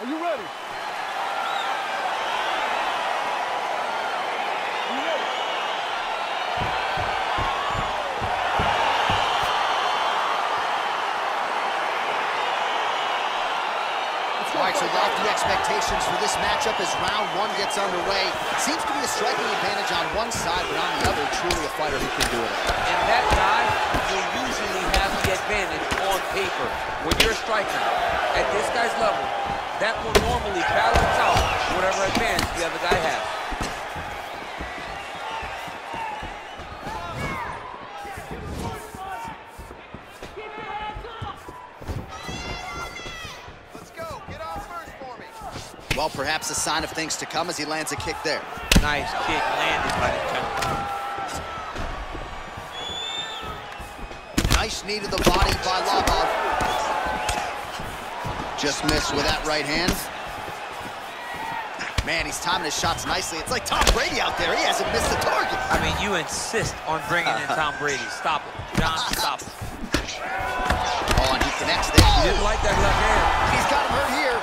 Are you ready? Are you ready? Let's go, All right, so lofty expectations for this matchup as round one gets underway. Seems to be a striking advantage on one side, but on the other, truly a fighter who can do it. And that guy will usually have the advantage on paper. When you're a striker at this guy's level, that will normally balance out whatever advantage the other guy has. Let's go. Get off first for me. Well, perhaps a sign of things to come as he lands a kick there. Nice kick landed by the gentleman. Nice knee to the body by Lobov. Just missed with that right hand. Man, he's timing his shots nicely. It's like Tom Brady out there. He hasn't missed the target. I mean, you insist on bringing in Tom Brady. Stop it. John, stop it. Oh, and he connects there. He didn't like that left hand. He's got him hurt here.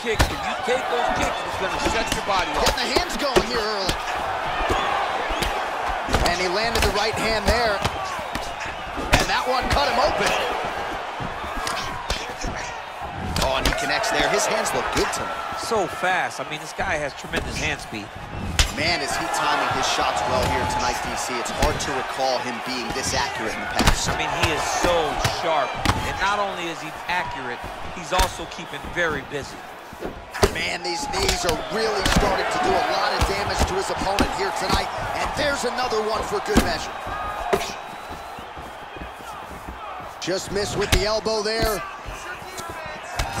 Kicks. If you take those kicks, it's going to shut your body off. Getting the hands going here early. And he landed the right hand there. And that one cut him open. Oh, and he connects there. His hands look good tonight. So fast. I mean, this guy has tremendous hand speed. Man, is he timing his shots well here tonight, DC. It's hard to recall him being this accurate in the past. I mean, he is so sharp. And not only is he accurate, he's also keeping very busy. Man, these knees are really starting to do a lot of damage to his opponent here tonight. And there's another one for good measure. Just missed with the elbow there.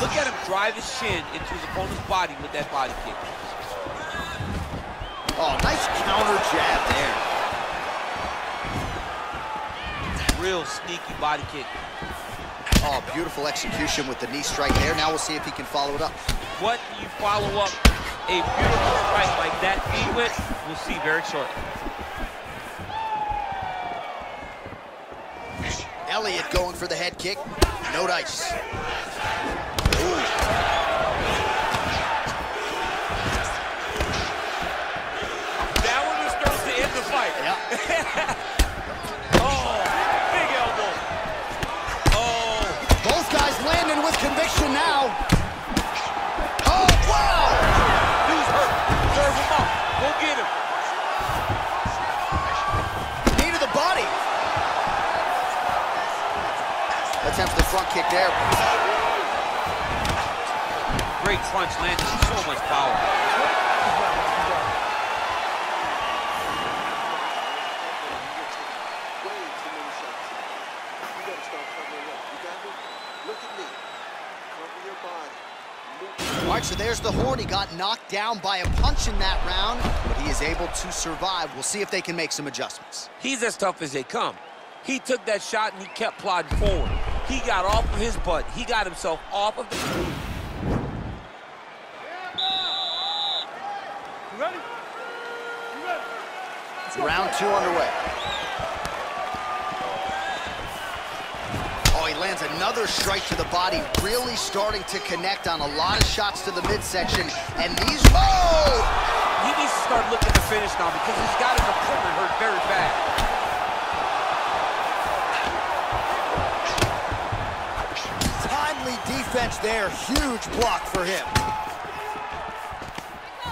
Look at him drive his shin into his opponent's body with that body kick. Oh, nice counter jab there. Real sneaky body kick. Oh, beautiful execution with the knee strike there. Now we'll see if he can follow it up. What you follow up a beautiful strike like that knee with, we'll see very shortly. Elliott going for the head kick. No dice. Attempts the front kick there. Great punch landed so much power. Way too many shots. You gotta start covering up. You got me? Look at me. Cover your body. Move. All right, so there's the horn. He got knocked down by a punch in that round, but he is able to survive. We'll see if they can make some adjustments. He's as tough as they come. He took that shot and he kept plodding forward. He got off of his butt. He got himself off of the... You ready? You ready? Round two underway. Oh, he lands another strike to the body, really starting to connect on a lot of shots to the midsection. And these, oh! He needs to start looking to finish now because he's got his opponent hurt very bad. Defense there, huge block for him.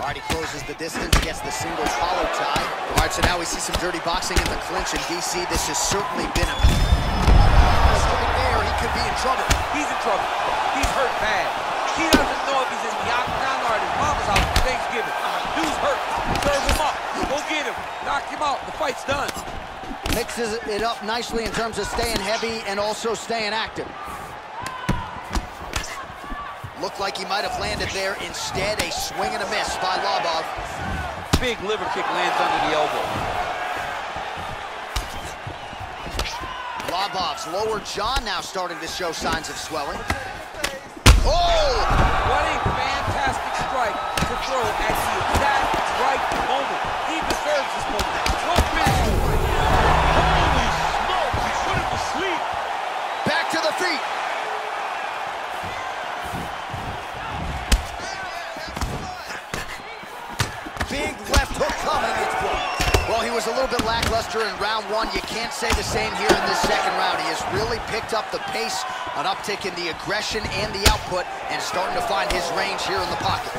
Right, he closes the distance, gets the single collar tie. All right, so now we see some dirty boxing in the clinch, and DC, this has certainly been a... Straight there, he could be in trouble. He's in trouble. He's hurt bad. He doesn't know if he's in the octagon or at his mama's house for Thanksgiving. Dude's hurt. Serve him up. Go get him. Knock him out. The fight's done. Mixes it up nicely in terms of staying heavy and also staying active. Looked like he might have landed there. Instead, a swing and a miss by Lobov. Big liver kick lands under the elbow. Lobov's lower jaw now starting to show signs of swelling. Oh! What a fantastic strike to throw at the exact right moment. Big left hook coming. It's blocked. Well, he was a little bit lackluster in round one. You can't say the same here in this second round. He has really picked up the pace, an uptick in the aggression and the output, and starting to find his range here in the pocket.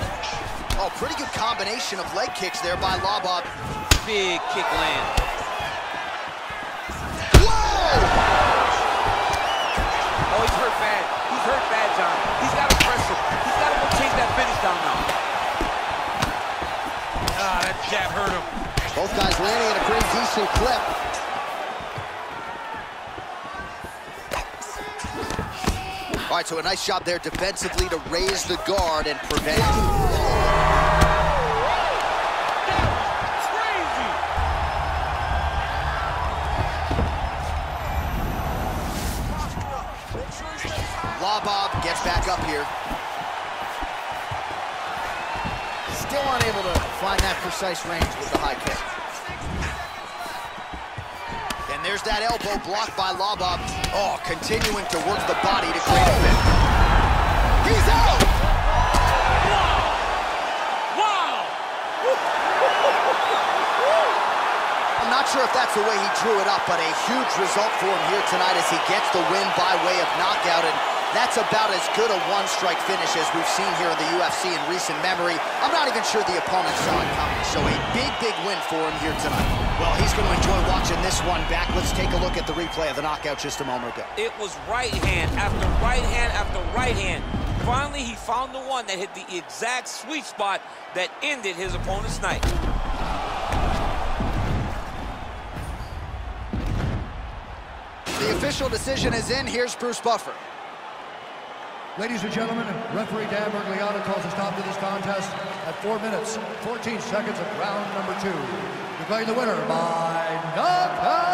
Oh, pretty good combination of leg kicks there by Lobov. Big kick land. Whoa! Oh, he's hurt bad. He's hurt bad, John. He's got to press him. He's got to go chase that finish down now. Jab hurt him. Both guys landing at a pretty decent clip. All right, so a nice job there defensively to raise the guard and prevent. Lobov gets back up here. Still unable to find that precise range with the high kick. And there's that elbow blocked by Lobov. Oh, continuing to work the body to create a fit. He's out! Wow. I'm not sure if that's the way he drew it up, but a huge result for him here tonight as he gets the win by way of knockout. And that's about as good a one-strike finish as we've seen here in the UFC in recent memory. I'm not even sure the opponent saw it coming. So a big, big win for him here tonight. Well, he's going to enjoy watching this one back. Let's take a look at the replay of the knockout just a moment ago. It was right hand after right hand after right hand. Finally, he found the one that hit the exact sweet spot that ended his opponent's night. The official decision is in. Here's Bruce Buffer. Ladies and gentlemen, referee Dan Miragliotta calls a stop to this contest at 4 minutes, 14 seconds of round number two. Declaring the winner by knockout